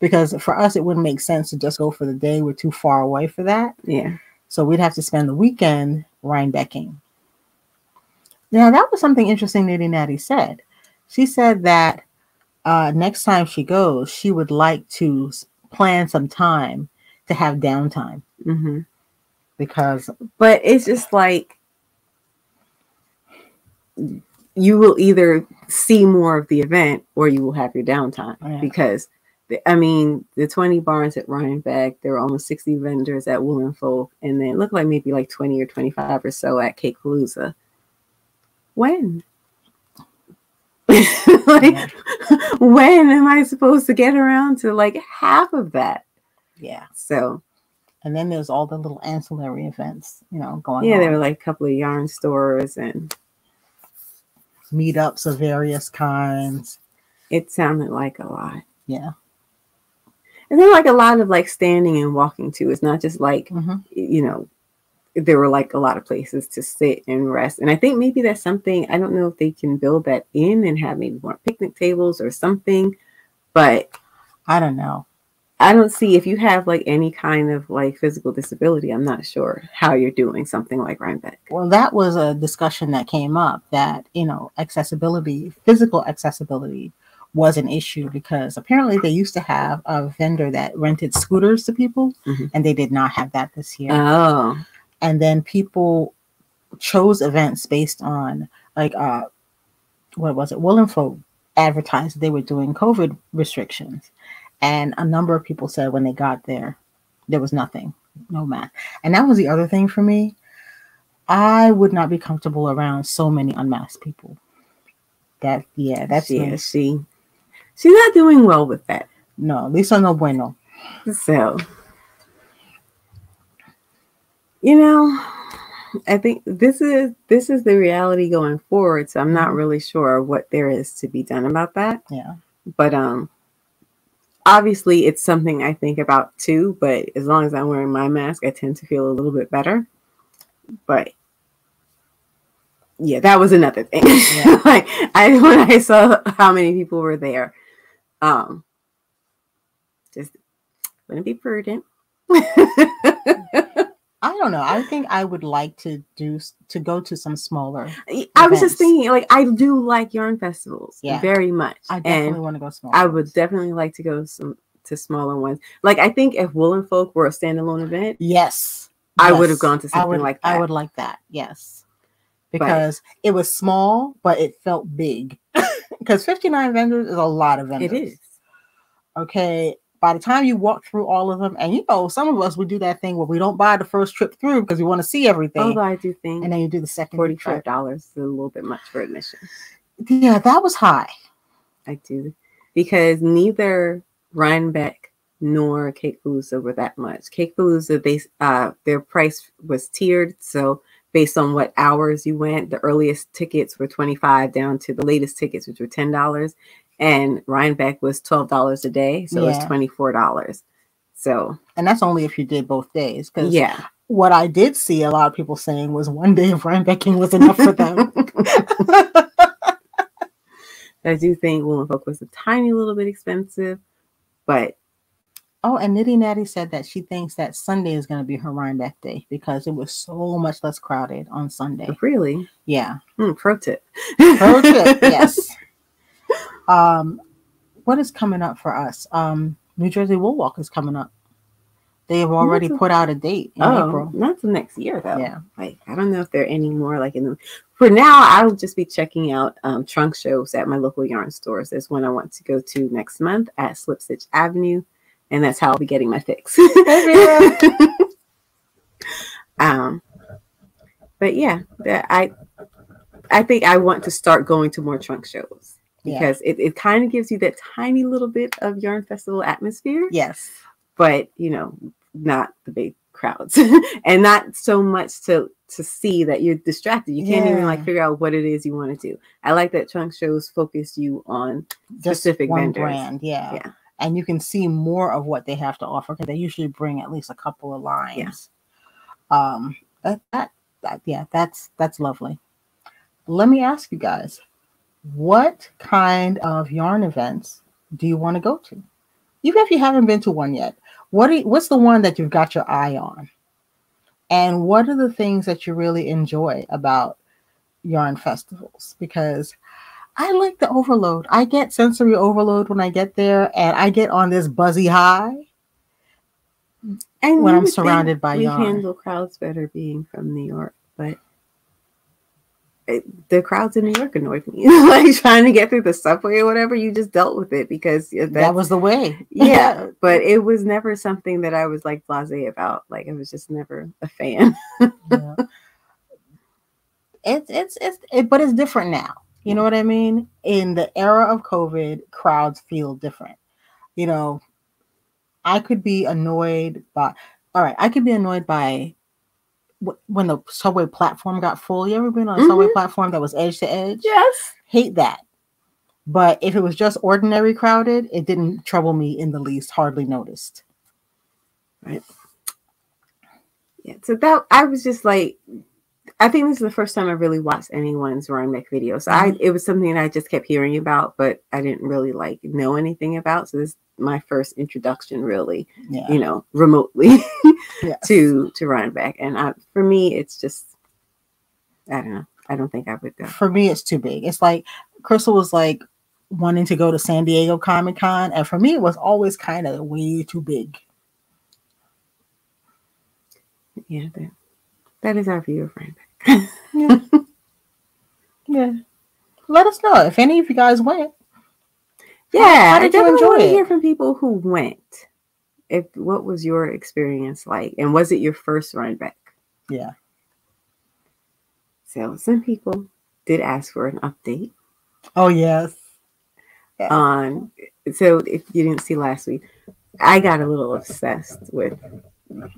because for us it wouldn't make sense to just go for the day. We're too far away for that. Yeah. So we'd have to spend the weekend Rhinebecking. Now that was something interesting Nitty Natty said. She said that uh, next time she goes, she would like to plan some time to have downtime hmm because But it's just like you will either see more of the event or you will have your downtime Yeah. because the, I mean the 20 barns at Rhinebeck, there were almost 60 vendors at Wool and Folk, and then it looked like maybe like 20 or 25 or so at Cake Palooza. When? like when am I supposed to get around to like half of that? yeah, So and then there's all the little ancillary events, you know, going on. yeah, on. there were like a couple of yarn stores and meetups of various kinds. it sounded like a lot. Yeah, And then like a lot of like standing and walking too. It's not just like, Mhm. you know, there were like a lot of places to sit and rest. And I think maybe that's something, I don't know if they can build that in and have maybe more picnic tables or something, but I don't know. I don't see if you have like any kind of like physical disability, I'm not sure how you're doing something like Rhinebeck. Well, that was a discussion that came up that, you know, accessibility, physical accessibility was an issue because apparently they used to have a vendor that rented scooters to people Mhm. and they did not have that this year. Oh, and then people chose events based on like uh what was it? Wool and Folk advertised they were doing COVID restrictions. And a number of people said when they got there, there was nothing, no mask. And that was the other thing for me. I would not be comfortable around so many unmasked people. That yeah, that's yeah, the- she, she's not doing well with that. no, Lisa no bueno. So, you know, I think this is this is the reality going forward. So I'm not Mhm. really sure what there is to be done about that. Yeah. But um obviously it's something I think about too, but as long as I'm wearing my mask, I tend to feel a little bit better. But yeah, that was another thing. Yeah. like I when I saw how many people were there, um just wouldn't be prudent. I don't know. I think I would like to do to go to some smaller. I was just thinking, like, I do like yarn festivals Yeah. very much. I definitely want to go smaller. I would definitely like to go some to smaller ones. Like, I think if Wool and Folk were a standalone event, Yes. I would have gone to I something would, like I would like that. Yes. Because it was small, but it felt big. Because 59 vendors is a lot of vendors. It is. Okay. By the time you walk through all of them, and you know, some of us would do that thing where we don't buy the first trip through because we want to see everything. Although I do think and then you do the second Forty-five dollars is a little bit much for admission. Yeah, that was high. I do because neither Rhinebeck nor Cake Palooza were that much. Cake Palooza, they uh their price was tiered, so based on what hours you went, the earliest tickets were twenty five down to the latest tickets, which were ten dollars, and Rhinebeck was twelve dollars a day, so it was twenty four dollars. So And that's only if you did both days. Because yeah, what I did see a lot of people saying was one day of Rhinebecking was enough for them. I do think Wool and Folk was a tiny little bit expensive, but Oh, and Nitty Natty said that she thinks that Sunday is going to be her Rhinebeck day because it was so much less crowded on Sunday. really, Yeah. hmm, pro tip. Pro tip, yes. Um, what is coming up for us? Um, New Jersey Wool Walk is coming up. They have already a- put out a date in Oh, April. not the next year though. Yeah. Like I don't know if there are any more like in the for now I'll just be checking out um trunk shows at my local yarn stores. There's one I want to go to next month at Slip Stitch Avenue, and that's how I'll be getting my fix. um but yeah, that I I think I want to start going to more trunk shows Yeah. because it, it kind of gives you that tiny little bit of yarn festival atmosphere Yes. but you know, not the big crowds and not so much to to see that you're distracted. You can't even like figure out what it is you want to do. I like that trunk shows focus you on Just Specific one vendors. brand. Yeah. Yeah. And you can see more of what they have to offer because they usually bring at least a couple of lines. Um, that, that, that, yeah, that's, that's lovely. Let me ask you guys, what kind of yarn events do you want to go to? Even if you haven't been to one yet, what you- what's the one that you've got your eye on? And what are the things that you really enjoy about yarn festivals? Because I like the overload. I get sensory overload when I get there, and I get on this buzzy high. and When I'm surrounded by we yarn. handle crowds better being from New York, but it, the crowds in New York annoyed me. like trying to get through the subway or whatever, you just dealt with it because that was the way. yeah, but it was never something that I was like blasé about. Like I was just never a fan. Yeah. It's it's it's it, but it's different now. You know what I mean? In the era of COVID, crowds feel different. You know, I could be annoyed by. All right, I could be annoyed by when the subway platform got full. You ever been on a subway Mhm. platform that was edge to edge? Yes. Hate that. But if it was just ordinary crowded, it didn't trouble me in the least. Hardly noticed. Right. Yeah. So that I was just like, I think this is the first time I really watched anyone's Rhinebeck video. So I mm-hmm. it was something that I just kept hearing about, but I didn't really like know anything about. So this is my first introduction, really, Yeah. you know, remotely Yes. to to Rhinebeck. And I, for me, it's just, I don't know. I don't think I would go. for me it's too big it's like crystal was like wanting to go to san diego comic-con and for me it was always kind of way too big Yeah, that, that is our view of Rhinebeck. yeah yeah let us know if any of you guys went Yeah, how I did you enjoy it? hear from people who went. If what was your experience like, and was it your first Rhinebeck? yeah So some people did ask for an update oh yes Yeah. on. So if you didn't see last week, I got a little obsessed with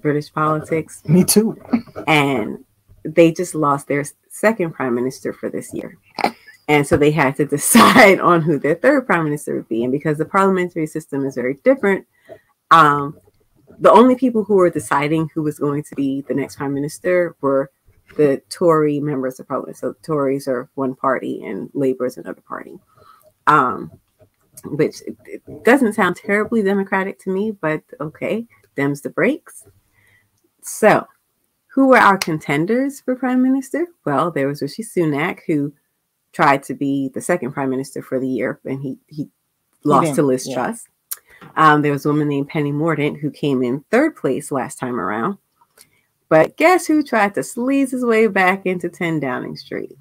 British politics, me too and they just lost their second prime minister for this year. And so they had to decide on who their third prime minister would be. And because the parliamentary system is very different, um, the only people who were deciding who was going to be the next prime minister were the Tory members of parliament. So Tories are one party and Labour is another party. Um, which it doesn't sound terribly democratic to me, but okay, them's the breaks. So, who were our contenders for prime minister? Well, there was Rishi Sunak, who tried to be the second prime minister for the year, and he he lost to Liz yeah. Truss. Um, there was a woman named Penny Mordaunt who came in third place last time around. But guess who tried to sleaze his way back into 10 Downing Street?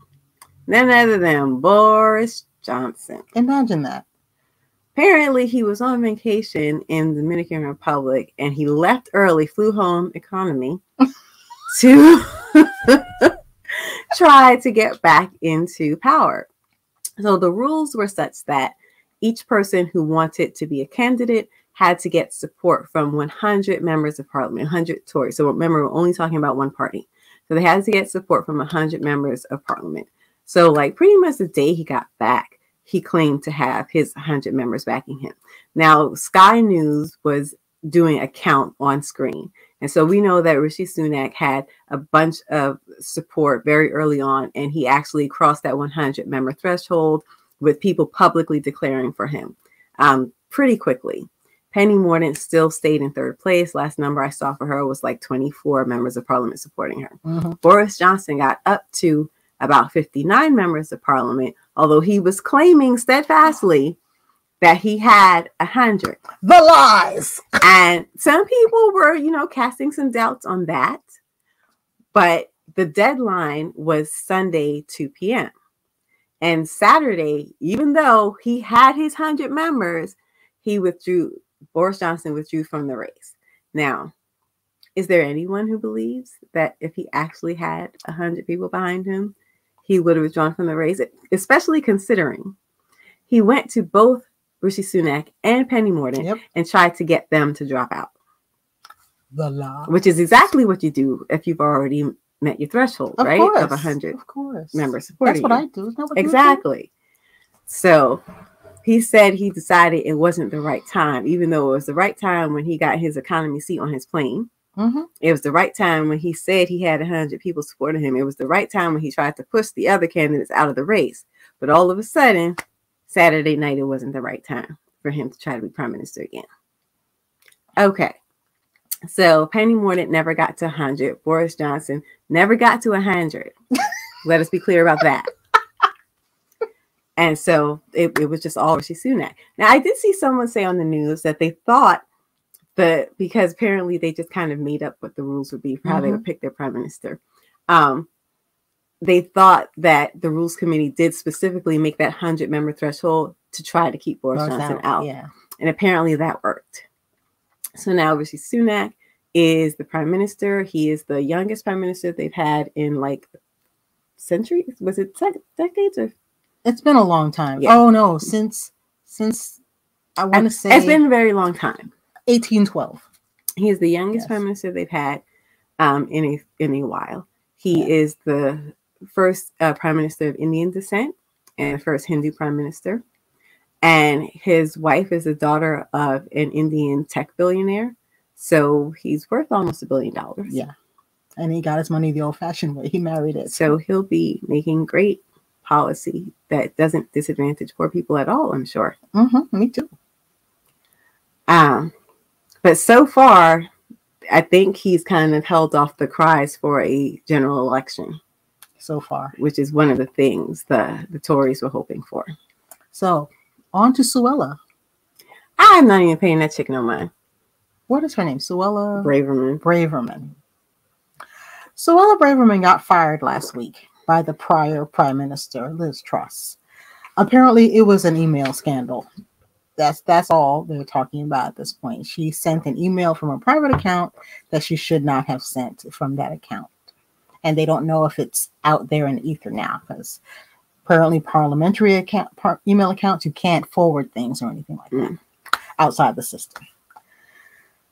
None other than Boris Johnson. Imagine that. Apparently, he was on vacation in the Dominican Republic and he left early, flew home economy to try to get back into power. So the rules were such that each person who wanted to be a candidate had to get support from 100 members of parliament, 100 Tories. So remember, we're only talking about one party. So they had to get support from 100 members of parliament. So, like, pretty much the day he got back, he claimed to have his 100 members backing him. Now, Sky News was doing a count on screen. And so we know that Rishi Sunak had a bunch of support very early on, and he actually crossed that 100 member threshold with people publicly declaring for him um, pretty quickly. Penny Mordaunt still stayed in third place. Last number I saw for her was like 24 members of parliament supporting her. Mm-hmm. Boris Johnson got up to about 59 members of parliament, although he was claiming steadfastly that he had a hundred. The lies. And some people were, you know, casting some doubts on that. But the deadline was Sunday, 2 p.m. And Saturday, even though he had his hundred members, he withdrew Boris Johnson withdrew from the race. Now, is there anyone who believes that if he actually had a 100 people behind him, he would have withdrawn from the race, especially considering he went to both Rishi Sunak and Penny Mordaunt yep. and tried to get them to drop out. The law. Which is exactly what you do if you've already met your threshold, of right? Course. Of 100 of course. members supporting That's what you. I do. What exactly. So he said he decided it wasn't the right time, even though it was the right time when he got his economy seat on his plane. Mm-hmm. It was the right time when he said he had 100 people supporting him. It was the right time when he tried to push the other candidates out of the race. But all of a sudden, Saturday night, it wasn't the right time for him to try to be prime minister again. Okay. So Penny Mordaunt never got to 100. Boris Johnson never got to 100. Let us be clear about that. And so it, it was just all Rishi Sunak. Now, I did see someone say on the news that they thought that because apparently they just kind of made up what the rules would be for how mm-hmm. they would pick their prime minister. Um, they thought that the rules committee did specifically make that 100 member threshold to try to keep Boris Johnson out. out. Yeah. And apparently that worked. So now Rishi Sunak is the prime minister. He is the youngest prime minister they've had in like centuries. Was it decades or it's been a long time. Yeah. Oh no, since since I want to say it's been a very long time. 1812. He is the youngest yes. prime minister they've had um, in a in a while. He yeah. is the first uh, prime minister of Indian descent and the first Hindu prime minister. And his wife is the daughter of an Indian tech billionaire. So he's worth almost a billion dollars. Yeah. And he got his money the old fashioned way. He married it. So he'll be making great policy that doesn't disadvantage poor people at all, I'm sure. Mm-hmm, me too. Um, but so far, I think he's kind of held off the cries for a general election. So far, which is one of the things the the Tories were hoping for. So, on to Suella. I'm not even paying that chick no mind. What is her name? Suella Braverman. Braverman. Suella Braverman got fired last week by the prior Prime Minister, Liz Truss. Apparently, it was an email scandal. That's that's all they're talking about at this point. She sent an email from a private account that she should not have sent from that account, and they don't know if it's out there in ether now because apparently parliamentary account par, email accounts you can't forward things or anything like that mm. outside the system.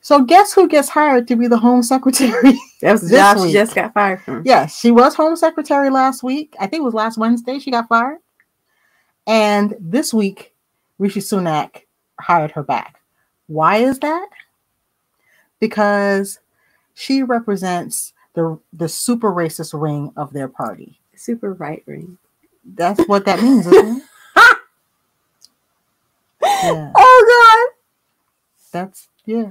So guess who gets hired to be the home secretary? That was This Josh week. just got fired from. yes, she was home secretary last week. I think it was last Wednesday she got fired. And this week, Rishi Sunak hired her back. Why is that? Because she represents the the super racist wing of their party. Super right ring. That's what that means, isn't it? Yeah, Oh god. that's yeah.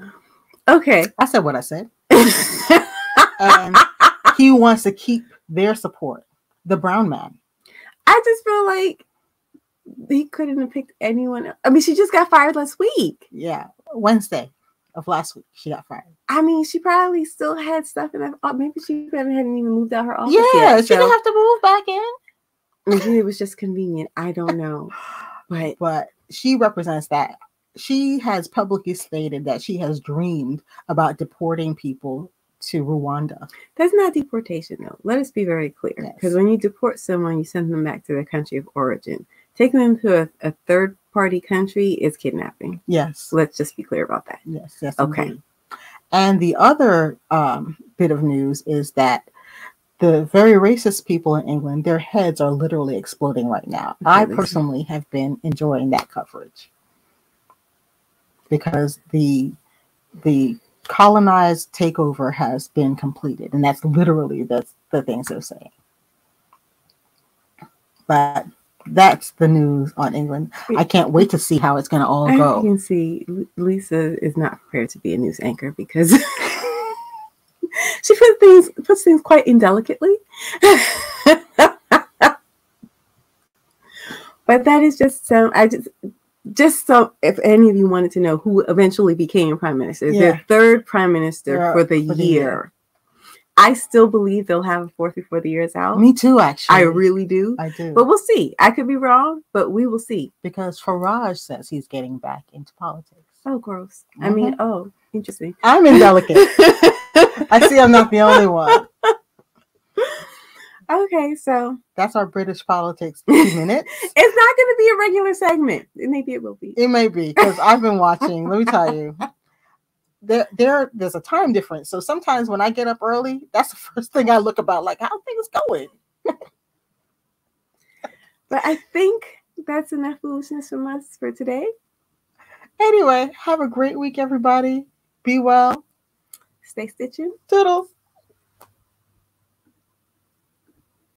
Okay. I said what I said. And um, he wants to keep their support. The brown man. I just feel like he couldn't have picked anyone. else. I mean, she just got fired last week. Yeah. Wednesday of last week, she got fired. I mean, she probably still had stuff in her. Oh, maybe she probably hadn't even moved out her office yeah, yet. she didn't have to move back in. maybe it was just convenient. I don't know. But But she represents that. She has publicly stated that she has dreamed about deporting people to Rwanda. that's not deportation, though. Let us be very clear. Yes. Because when you deport someone, you send them back to their country of origin. Taking them to a, a third party country is kidnapping. Yes. Let's just be clear about that. Yes, yes. Okay. indeed. And the other um, bit of news is that the very racist people in England, their heads are literally exploding right now. I personally have been enjoying that coverage because the the colonized takeover has been completed, and that's literally the the things they're saying. But that's the news on England. I can't wait to see how it's going to all I go. can see Lisa is not prepared to be a news anchor because she puts things puts things quite indelicately. but that is just so I just just so if any of you wanted to know who eventually became prime minister, Yeah. their third prime minister Yeah, for the for the year. I still believe they'll have a fourth before the year is out. Me too, actually. I really do. I do. But we'll see. I could be wrong, but we will see. because Farage says he's getting back into politics. Oh, gross. I mm-hmm. mean, oh, interesting. I'm indelicate. I see I'm not the only one. Okay, so That's our British politics two minutes. it's not going to be a regular segment. Maybe it will be. It may be because I've been watching. Let me tell you, there, there, there's a time difference. So sometimes when I get up early, that's the first thing I look about, like how things going. But I think that's enough foolishness from us for today. Anyway, have a great week, everybody. Be well. Stay stitching. Toodles.